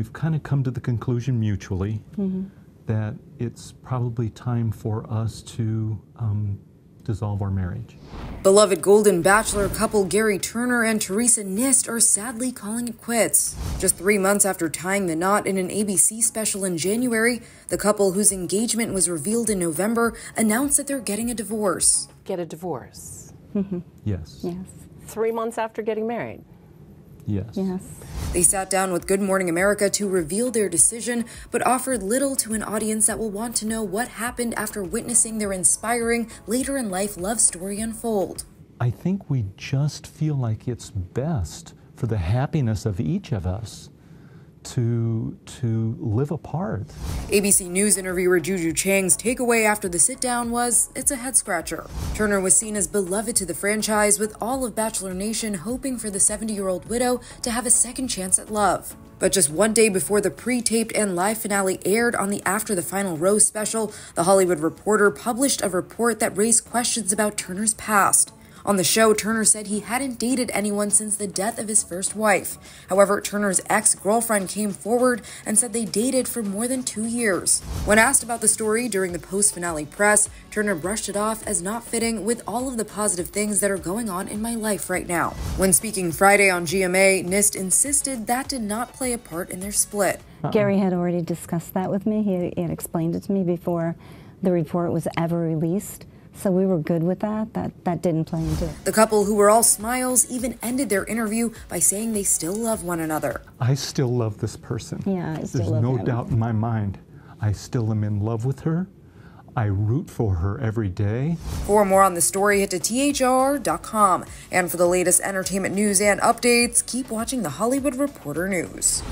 we've kind of come to the conclusion mutually that it's probably time for us to um, dissolve our marriage. Beloved Golden Bachelor couple Gerry Turner and Theresa Nist are sadly calling it quits. Just three months after tying the knot in an ABC special in January, the couple whose engagement was revealed in November announced that they're getting a divorce. Get a divorce. Yes. Yes. Three months after getting married. Yes. Yes. They sat down with Good Morning America to reveal their decision, but offered little to an audience that will want to know what happened after witnessing their inspiring later in life love story unfold. I think we just feel like it's best for the happiness of each of us to to live apart. ABC News interviewer Juju Chang's takeaway after the sit down was it's a head scratcher. Turner was seen as beloved to the franchise, with all of Bachelor Nation hoping for the 70 year old widow to have a second chance at love. But just one day before the pre taped and live finale aired on the After the Final Rose special, The Hollywood Reporter published a report that raised questions about Turner's past. On the show, Turner said he hadn't dated anyone since the death of his first wife. However, Turner's ex girlfriend came forward and said they dated for more than two years. When asked about the story during the post finale press, Turner brushed it off as not fitting with all of the positive things that are going on in my life right now. When speaking Friday on GMA, Nist insisted that did not play a part in their split. Gerry had already discussed that with me. He, he had explained it to me before the report was ever released. So we were good with that. That that didn't play into it. The couple, who were all smiles, even ended their interview by saying they still love one another. I still love this person. Yeah, I still There's love no him. doubt in my mind. I still am in love with her. I root for her every day. For more on the story, head to thr.com. And for the latest entertainment news and updates, keep watching the Hollywood Reporter News.